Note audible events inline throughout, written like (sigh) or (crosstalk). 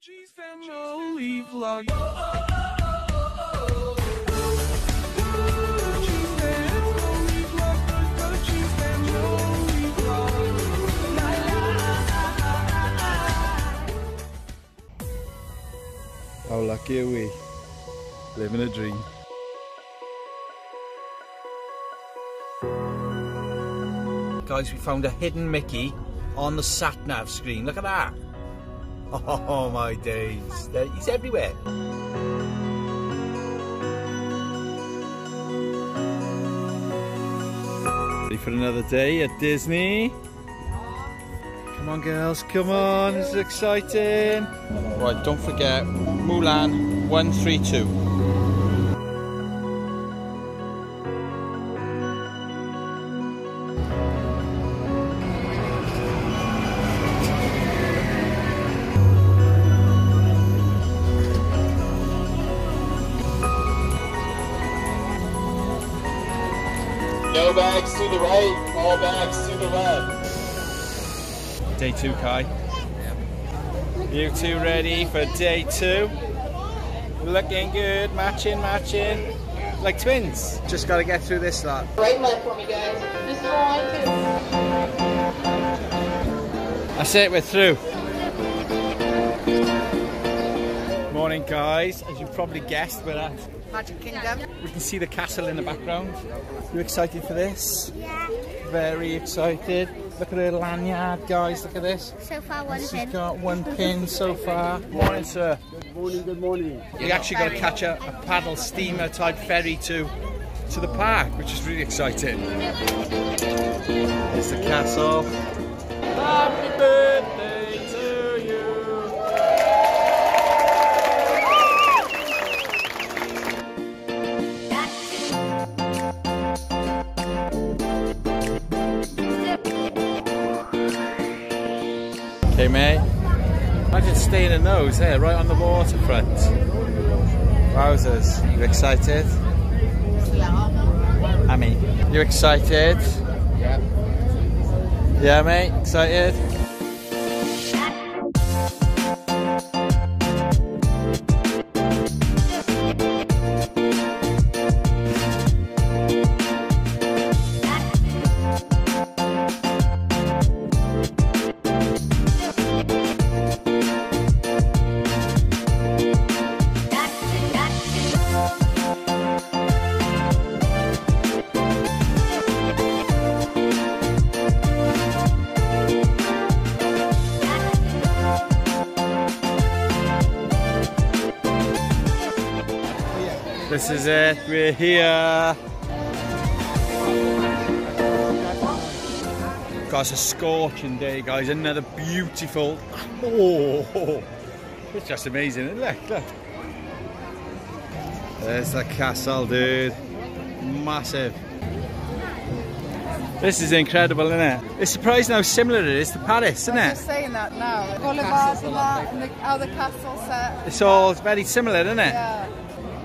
G's family vlog. How lucky are we? Living a dream. Guys, we found a hidden Mickey on the sat nav screen. Look at that. Oh (laughs) my days. There- He's everywhere. Ready for another day at Disney? Come on, girls, come on, it's exciting. Right, don't forget Mulan 132. Two, Kai. You two ready for day two? Looking good, matching, matching. Like twins. Just gotta get through this lot. Right and left for me, guys. This is the line too. That's it, we're through. Morning, guys. As you probably guessed, we're at Magic Kingdom. We can see the castle in the background. You excited for this? Yeah. Very excited. Look at her lanyard, guys. Look at this. So far, one She's pin. got one pin so far. Morning, sir. Good morning, good morning. You actually got to catch a, a paddle steamer type ferry to to the park, which is really exciting. There's the castle. Happy birthday staying in those there, right on the waterfront. Wowzers, you excited? Yeah. Amy, you excited? Yeah. Yeah, mate, excited? This is it, we're here. Got us a scorching day, guys. Another beautiful. Oh, it's just amazing. isn't it? Look, look. There's the castle, dude. Massive. This is incredible, isn't it? It's surprising how similar it is to Paris, isn't it? I'm it? just saying that now. Boulevards and that, and the, how the castle's set. It's all very similar, isn't it? Yeah.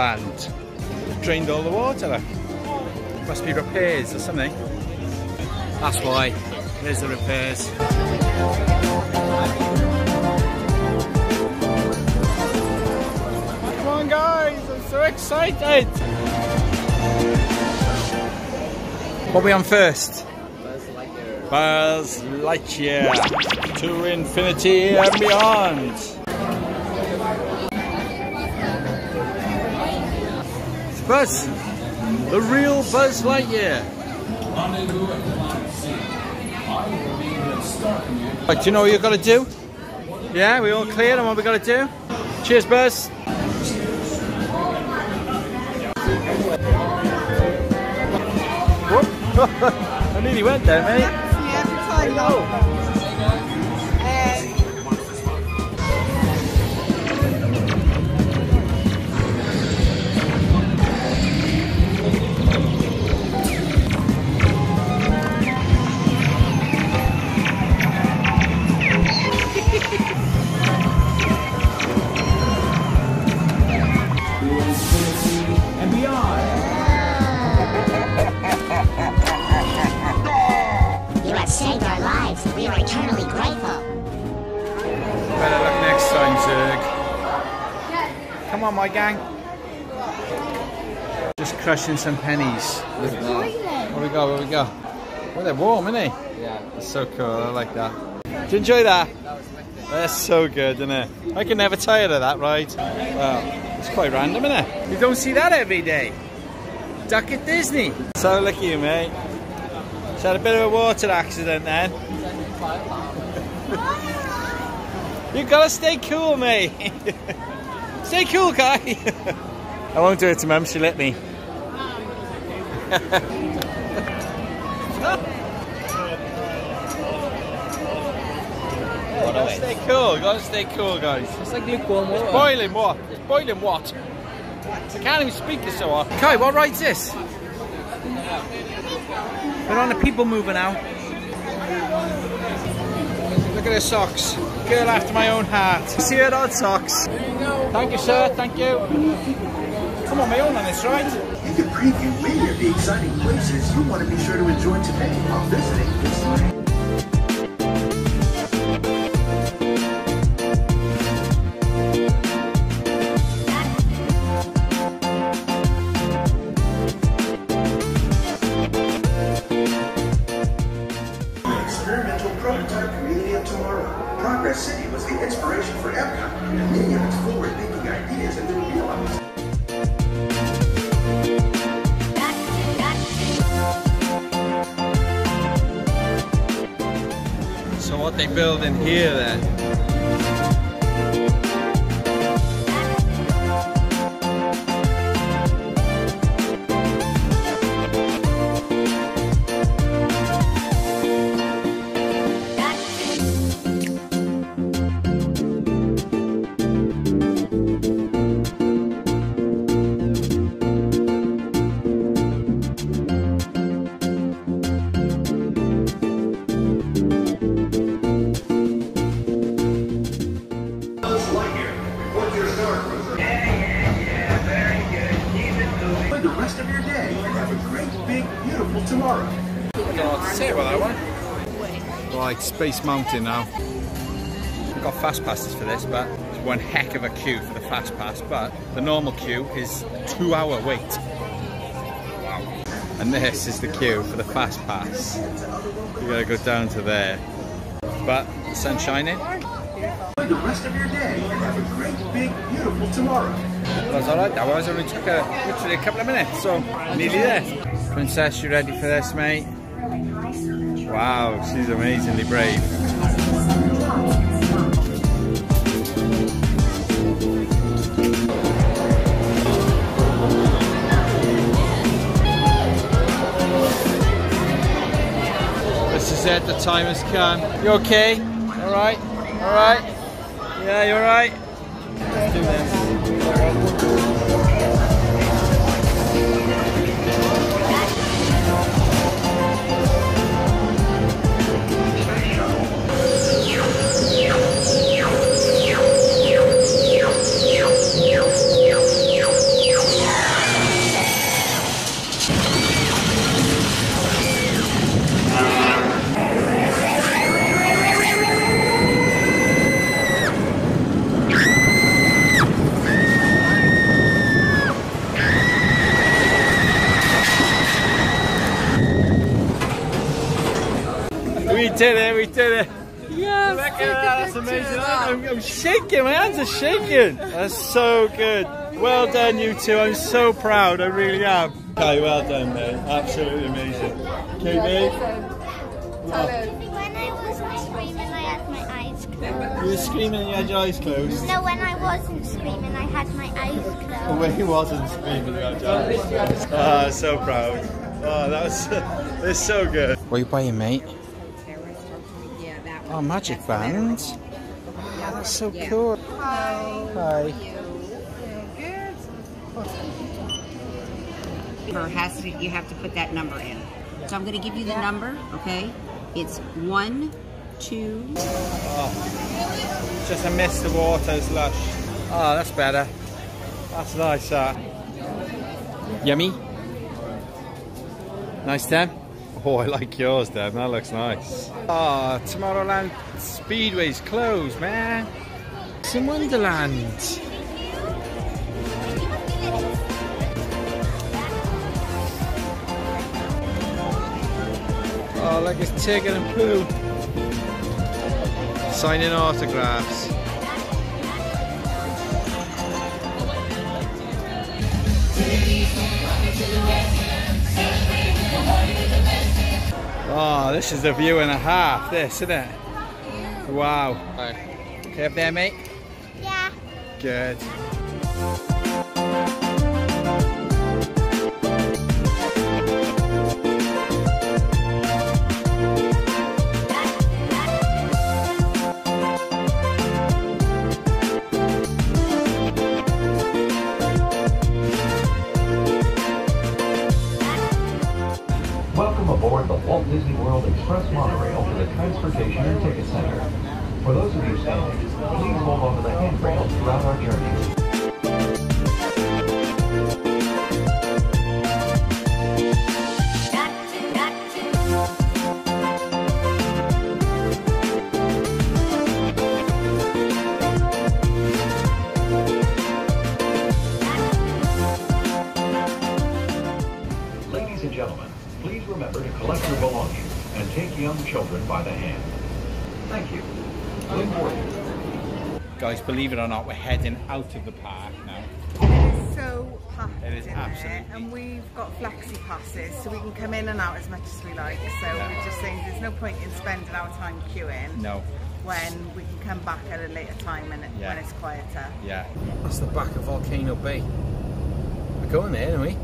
Tomorrowland. Drained all the water. Must be repairs or something. That's why. There's the repairs. Come on, guys! I'm so excited. What are we on first? Buzz Lightyear to infinity and beyond. Buzz, the real Buzz Lightyear. Right, do you know what you've got to do? Yeah, we all clear on what we got to do? Cheers, Buzz. (laughs) I nearly went there, mate. Saved our lives. We are eternally grateful. Better luck next time, Zurg. Come on, my gang. Just crushing some pennies. What we got? What we got? Oh, they're warm, isn't they? Yeah. That's so cool. I like that. Did you enjoy that? That's so good, isn't it? I can never tire of that ride. Well, it's quite random, isn't it? You don't see that every day. Duck at Disney. So lucky you, mate. Just had a bit of a water accident then. You gotta stay cool, mate. (laughs) stay cool, guy. (laughs) I won't do it to mum, she let me. (laughs) gotta stay cool, gotta stay cool, guys. It's like lukewarm water. It's boiling what? It's boiling what? I can't even speak this so hard. Kai, what ride's this? We're on the people mover now. Look at her socks. Girl after my own heart. See her odd socks. Thank you, sir. Thank you. Come on, my own on this right? You can preview many of the exciting places you want to be sure to enjoy today while visiting Space Mountain now. We've got fast passes for this, but it's one heck of a queue for the fast pass. But the normal queue is two hour wait. Wow. And this is the queue for the fast pass. You gotta go down to there. But the sun's shining. Enjoy the rest of your day and have a great, big, beautiful tomorrow. That was alright, that was. Only took a, literally a couple of minutes, so nearly there. Princess, you ready for this, mate? Wow, she's amazingly brave. This is it, the time has come. You okay? Alright? Alright? Yeah, you alright? Let's do this. Amazing. I'm, I'm shaking, my hands are shaking. That's so good. Well done, you two. I'm so proud, I really am. Okay, well done, mate. Absolutely amazing. KB, When I wasn't screaming, I had my eyes closed. you were screaming and you had your eyes closed. No, when I wasn't screaming, I had my eyes closed. When he wasn't screaming, you had your eyes closed. Ah, so proud. Oh, that was they're so good. What are you buying, mate? Yeah, that one. Oh, magic bands. Oh, that's so cool. Hi. Her has to, you have to put that number in. So I'm going to give you the number, okay? It's one, two. Oh, just a mist of water, it's lush. Oh, that's better. That's nice, that. Yummy. Nice, Dan? (laughs) Oh, I like yours, Dan. That looks nice. Oh, Tomorrowland Speedway's closed, man. It's in Wonderland. Oh, look, it's Tigger and Pooh. Signing autographs. Oh, this is a view and a half, this, isn't it? Wow. Okay, up there, mate? Yeah. Good. By the hand. Thank you. Good morning. Guys, believe it or not, we're heading out of the park now. It is so packed It is in absolutely- there, and we've got flexi passes, so we can come in and out as much as we like. So Yeah. we're just saying there's no point in spending our time queuing No. when we can come back at a later time and Yeah. when it's quieter. Yeah. That's the back of Volcano Bay. We're going there, aren't we?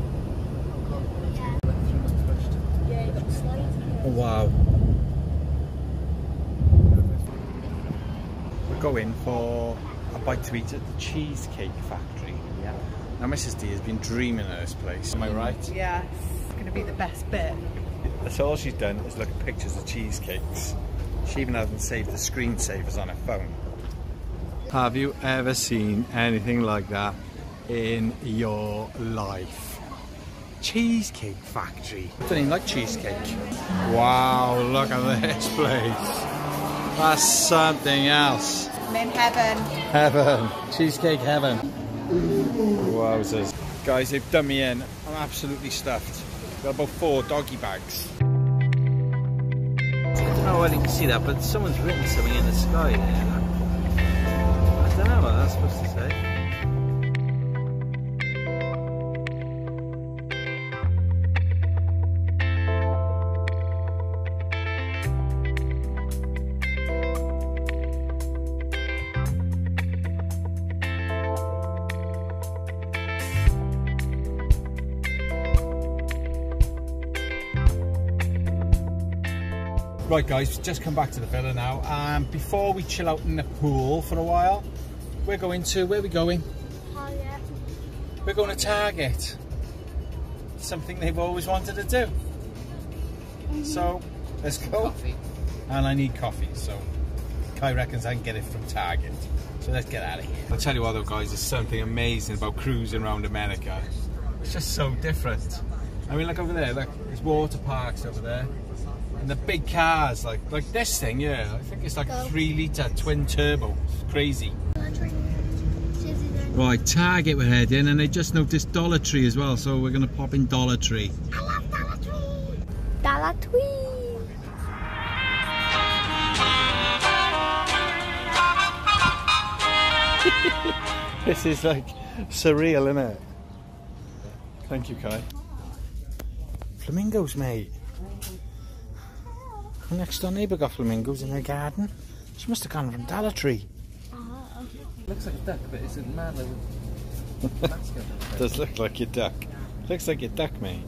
Oh, wow. Going for a bite to eat at the Cheesecake Factory. Yeah. Now, Mrs. D has been dreaming of this place. Am I mm. right? Yeah, it's going to be the best bit. That's all she's done is look at pictures of cheesecakes. She even hasn't saved the screensavers on her phone. Have you ever seen anything like that in your life? Cheesecake Factory. Don't even like cheesecake. Wow, look at this (laughs) place. That's something else. I'm in heaven. Heaven. Cheesecake heaven. Wowzers. Guys, they've done me in. I'm absolutely stuffed. Got about four doggy bags. Oh, I don't know whether you can see that, but someone's written something in the sky there. I don't know what that's supposed to say. Right guys, just come back to the villa now and before we chill out in the pool for a while, we're going to, where are we going? Oh, yeah. We're going to Target. Something they've always wanted to do. Mm-hmm. So, let's go. And I need coffee, so Kai reckons I can get it from Target. So let's get out of here. I'll tell you what though guys, there's something amazing about cruising around America. It's just so different. I mean look over there, look, there's water parks over there. And the big cars, like like this thing, yeah, I think it's like Go. three litre twin turbo. It's crazy. Right, Target we're heading, and they just noticed Dollar Tree as well, so we're going to pop in Dollar Tree. I love Dollar Tree. Dollar Tree. (laughs) This is like surreal, isn't it? Thank you, Kai. Flamingos, mate. Our next door neighbour got flamingos in her garden. She must have gone from Dollar Tree. Looks like a duck, but it's a man with mask over his (laughs) face. Does look like your duck. Looks like your duck, mate.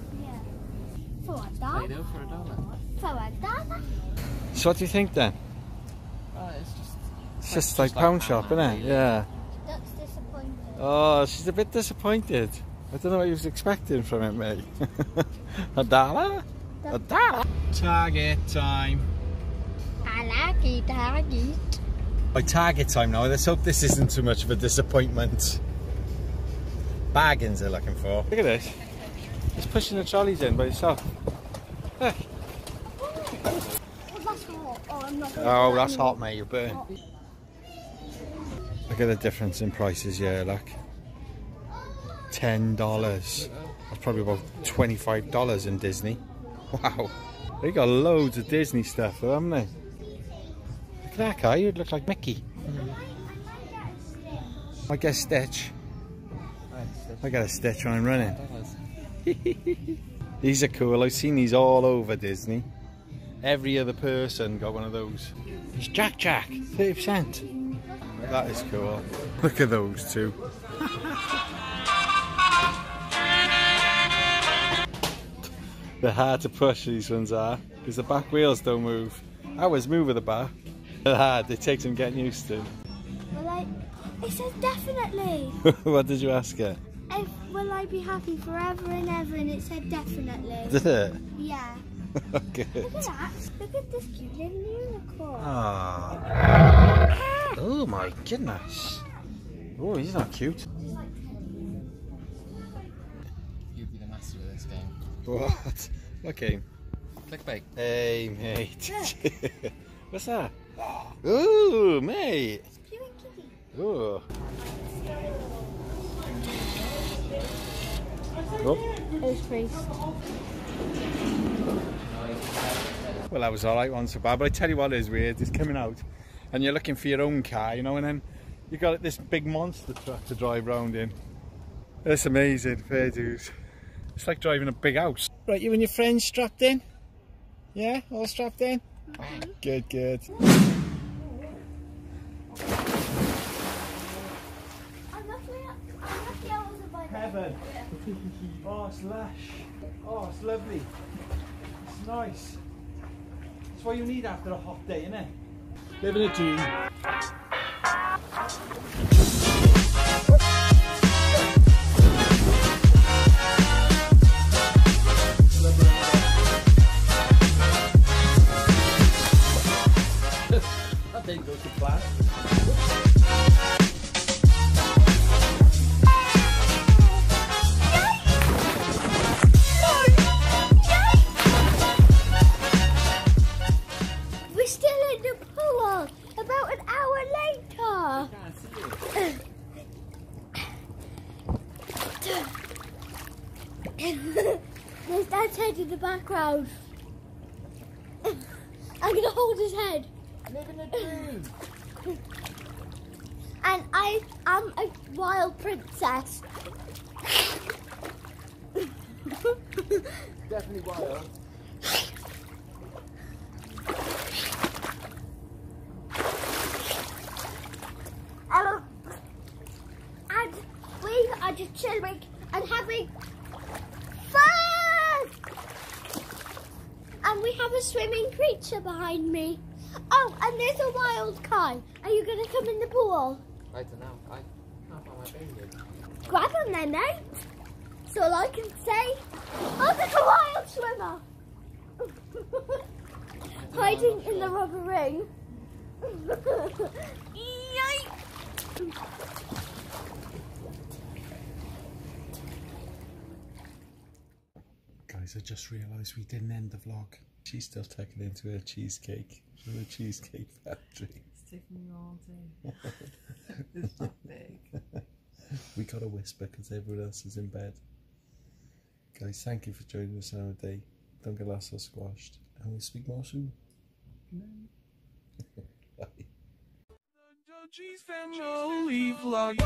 For a Play dollar? for a dollar. For a dollar? So what do you think then? Oh, it's just. It's just like pound shop, isn't it? Yeah. That's disappointing. Oh, she's a bit disappointed. I don't know what you was expecting from it, mate. (laughs) a dollar? A dollar? Target time. I like it, I like it. By target time now, let's hope this isn't too much of a disappointment. Bargains they're looking for. Look at this. Just pushing the trolleys in by yourself. Look. Oh, that's hot. Oh, I'm not gonna Oh, do that's anymore. hot, mate. You burn. Look at the difference in prices here. Look, ten dollars. That's probably about twenty-five dollars in Disney. Wow, they got loads of Disney stuff, haven't they? Look at that guy. You'd look like Mickey. I get Stitch. I got a Stitch when I'm running. (laughs) these are cool. I've seen these all over Disney. Every other person got one of those. It's Jack Jack, 30%. That is cool. Look at those two. They're hard to push, these ones are, because the back wheels don't move. Ours move at the back. They're hard, it takes some getting used to. Will I... It says definitely. (laughs) what did you ask her? If, will I be happy forever and ever? And it said definitely. (laughs) Did it? Yeah. (laughs) Good. Look at that. Look at this cute little unicorn. Ah. Oh my goodness. Oh, he's not cute. What? What game? Clickbait. Hey, mate. (laughs) What's that? Ooh, mate. Ooh. Oh. It's free. Well, that was alright, wasn't so bad. But I tell you what is weird, it's coming out and you're looking for your own car, you know, and then you got this big monster truck to drive round in. That's amazing, fair dues. It's like driving a big house. Right, you and your friends strapped in? Yeah, all strapped in? Good, good. I'm lucky, I'm lucky I wasn't by Heaven. Oh, it's lush. Oh, it's lovely. It's nice. It's what you need after a hot day, isn't it? Living a dream. The background. I'm gonna hold his head. Living a dream. And I am a wild princess. Definitely wild. Um, and we are just chilling and having fun. And we have a swimming creature behind me. Oh, and there's a wild kite. Are you going to come in the pool? I don't know. I can't find my finger. Grab him then, mate. So all I can say, oh, there's a wild swimmer. (laughs) Hiding in the rubber ring. (laughs) Yikes. Guys, I just realised we didn't end the vlog. She's still taking into her cheesecake from the Cheesecake Factory. It's taking me all day. (laughs) it's not big. we got to whisper because everyone else is in bed. Guys, thank you for joining us another day. Don't get lost or squashed. And we'll speak more soon. Bye. Cheese family vlog.